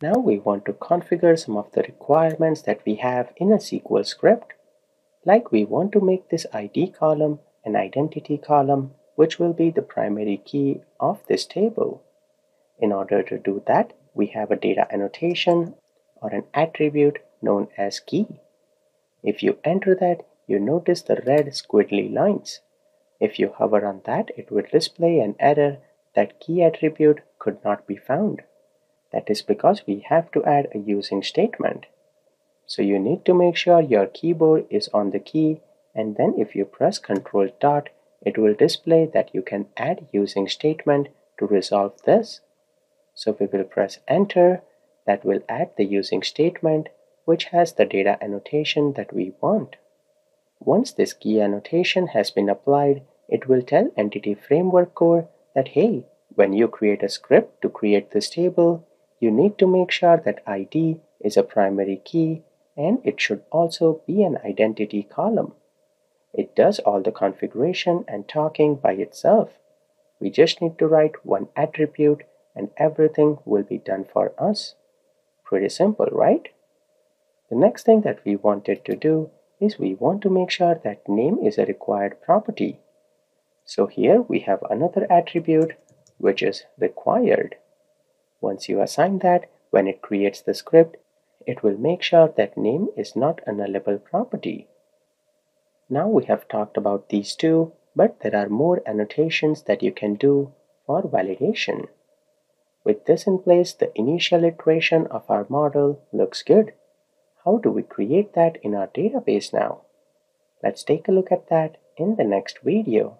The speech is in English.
Now we want to configure some of the requirements that we have in a SQL script. Like we want to make this ID column an identity column, which will be the primary key of this table. In order to do that, we have a data annotation or an attribute known as key. If you enter that, you notice the red squiggly lines. If you hover on that, it will display an error that key attribute could not be found. That is because we have to add a using statement. So you need to make sure your keyboard is on the key and then if you press Ctrl dot, it will display that you can add using statement to resolve this. So we will press enter, that will add the using statement which has the data annotation that we want. Once this key annotation has been applied, it will tell Entity Framework Core that hey, when you create a script to create this table, you need to make sure that ID is a primary key and it should also be an identity column. It does all the configuration and talking by itself. We just need to write one attribute and everything will be done for us. Pretty simple, right? The next thing that we wanted to do is we want to make sure that name is a required property. So here we have another attribute which is required. Once you assign that, when it creates the script, it will make sure that name is not a nullable property. Now we have talked about these two, but there are more annotations that you can do for validation. With this in place, the initial iteration of our model looks good. How do we create that in our database now? Let's take a look at that in the next video.